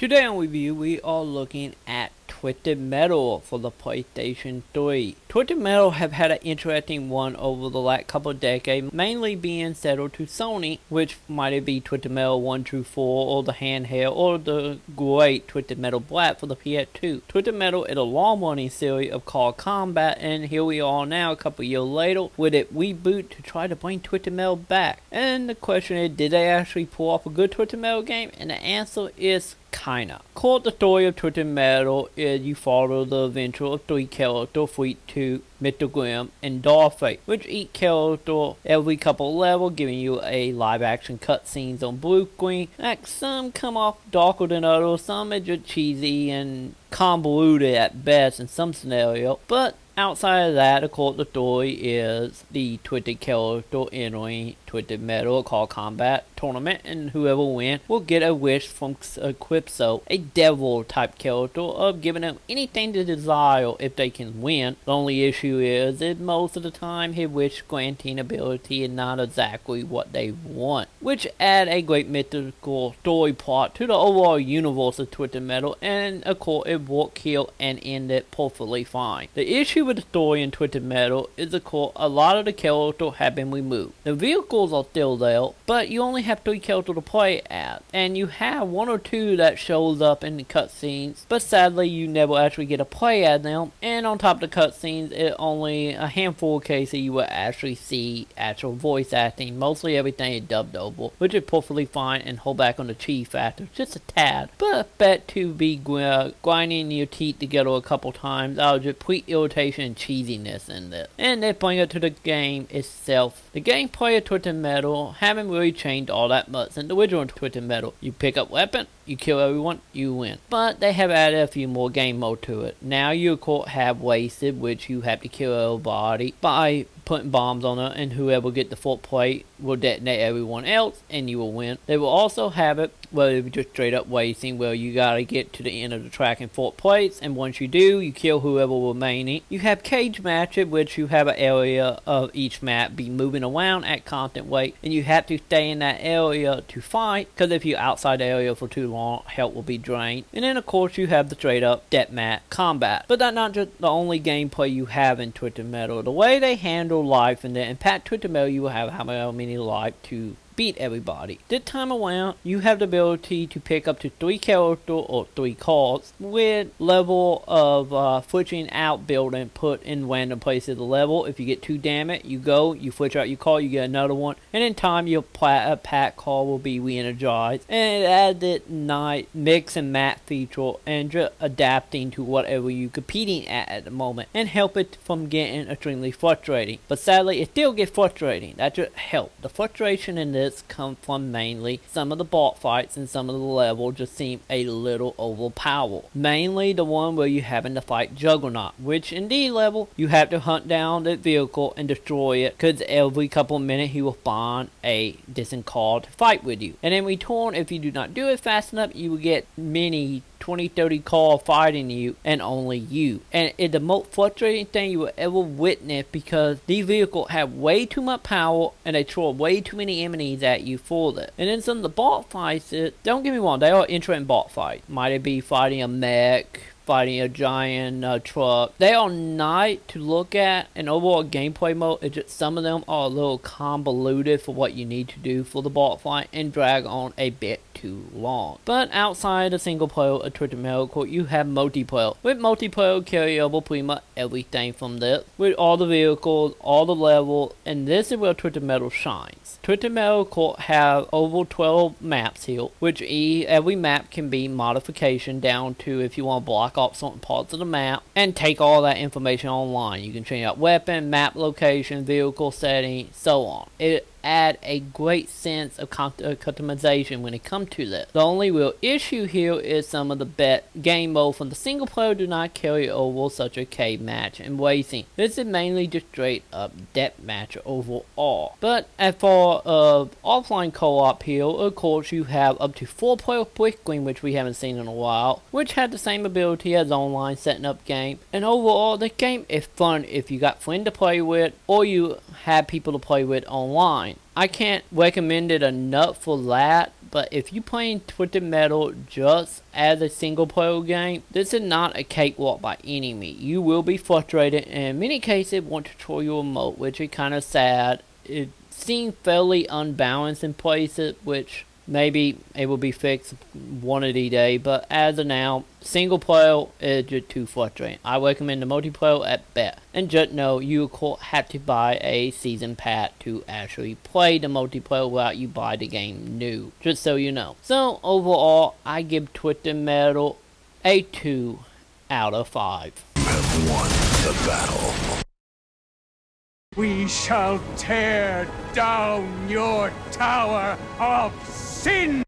Today on review, we are looking at Twisted Metal for the PlayStation 3. Twisted Metal have had an interesting one over the last couple of decades, mainly being settled to Sony, which might be Twisted Metal 1 through 4, or the handheld, or the great Twisted Metal Black for the PS2. Twisted Metal is a long-running series of car Combat, and here we are now, a couple years later, with it reboot to try to bring Twisted Metal back. And the question is, did they actually pull off a good Twisted Metal game? And the answer is kinda. Called the story of Twisted Metal is you follow the adventure of three characters, 2, Mr. Grimm, and Dollface, which each character every couple level giving you a live action cutscenes on blue screen. Like some come off darker than others, some are just cheesy and convoluted at best in some scenario, but outside of that, of course, the story is the Twisted character entering Twisted Metal car Combat Tournament, and whoever wins will get a wish from Calypso, uh, a devil type character, of giving them anything to desire if they can win. The only issue is that most of the time his wish granting ability is not exactly what they want, which add a great mythical story plot to the overall universe of Twisted Metal, and of course it worked here and ended perfectly fine. The issue with the story in Twisted Metal is of course a lot of the characters have been removed. The vehicles are still there, but you only have three characters to play as, and you have one or two that shows up in the cutscenes, but sadly you never actually get to play as them, and on top of the cutscenes, it only a handful of cases you will actually see actual voice acting, mostly everything is dubbed over, which is perfectly fine and hold back on the cheese factor just a tad, but bet to be grinding your teeth together a couple times of just pure irritation and cheesiness in this. And they bring it to the game itself. The gameplay of Twisted Metal haven't really changed all that much since the original Twisted Metal. You pick up weapon, you kill everyone, you win. But they have added a few more game mode to it. Now you of course have Wasted, which you have to kill everybody by putting bombs on it, and whoever get the full plate will detonate everyone else, and you will win. They will also have it where it's just straight up wasting, where you gotta get to the end of the track in four plates, and once you do, you kill whoever remaining. You have cage matches, which you have an area of each map be moving around at constant weight, and you have to stay in that area to fight, because if you're outside the area for too long, health will be drained. And then of course you have the straight up deathmatch combat. But that's not just the only gameplay you have in Twisted Metal. The way they handle life and the impact Twisted Metal, you will have how many life to beat everybody. This time around, you have the ability to pick up to three characters or three cards with level of uh, switching out building put in random places of the level. If you get too damaged, you go, you switch out your card, you get another one, and in time your uh, pack card will be re-energized. And it added night mix and match feature and just adapting to whatever you're competing at at the moment and help it from getting extremely frustrating. But sadly, it still gets frustrating. That just help. The frustration in this come from mainly some of the boss fights and some of the level just seem a little overpowered. Mainly the one where you're having to fight Juggernaut, which in D level you have to hunt down the vehicle and destroy it because every couple of minutes he will spawn a distant to fight with you. And in return, if you do not do it fast enough, you will get many 20, 30 call fighting you and only you. And it's the most frustrating thing you will ever witness because these vehicles have way too much power and they throw way too many enemies at you for that. And then some of the bot fights, uh, don't get me wrong, they are interesting bot fights. Might it be fighting a mech, fighting a giant uh, truck. They are nice to look at, and overall gameplay mode, it's just some of them are a little convoluted for what you need to do for the boss fight and drag on a bit too long. But outside of single player of Twisted Metal, you have multiplayer. With multiplayer, carry over pretty much everything from this. With all the vehicles, all the levels, and this is where Twisted Metal shines. Metal Court have over 12 maps here, which every map can be modification down to if you want to block off certain parts of the map and take all that information online. You can change out weapon, map location, vehicle setting, so on. It add a great sense of uh, customization when it comes to this. The only real issue here is some of the bet game mode from the single player do not carry over such a cage match and racing. This is mainly just straight up death match overall. But as far as offline co-op here, of course you have up to 4 player quick screen which we haven't seen in a while, which had the same ability as online setting up game. And overall the game is fun if you got friends to play with or you have people to play with online. I can't recommend it enough for that but if you're playing Twisted Metal just as a single player game, this is not a cakewalk by any means. You will be frustrated and in many cases want to throw your remote, which is kind of sad. It seems fairly unbalanced in places, which maybe it will be fixed one of these days. But as of now, single player is just too frustrating. I recommend the multiplayer at best. And just know you have to buy a season pass to actually play the multiplayer without you buy the game new. Just so you know. So overall, I give Twisted Metal a 2 out of 5. You have won the battle. We shall tear down your tower of sin!